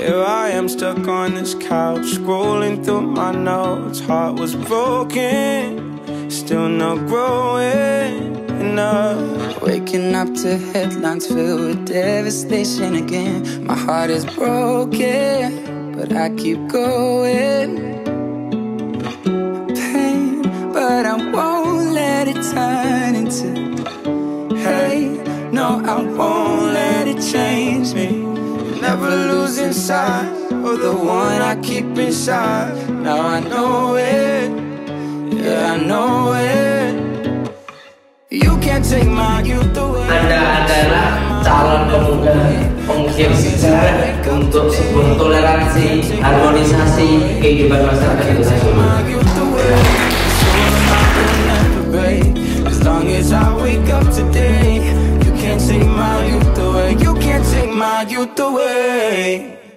Here I am stuck on this couch, scrolling through my notes. Heart was broken, still not growing enough. Waking up to headlines filled with devastation again. My heart is broken, but I keep going. Pain, but I won't let it turn into hate. No, I won't let it change me. Never losing sight of the one I keep inside. Now I know it, yeah, I know it. You can't take my youth away. Anda adalah calon pemuda pengukir sejarah untuk sebuah toleransi, harmonisasi kehidupan masyarakat Indonesia. my youth away. So I will never break. As long as I wake up today, you can't take my youth away. You can't take my youth away.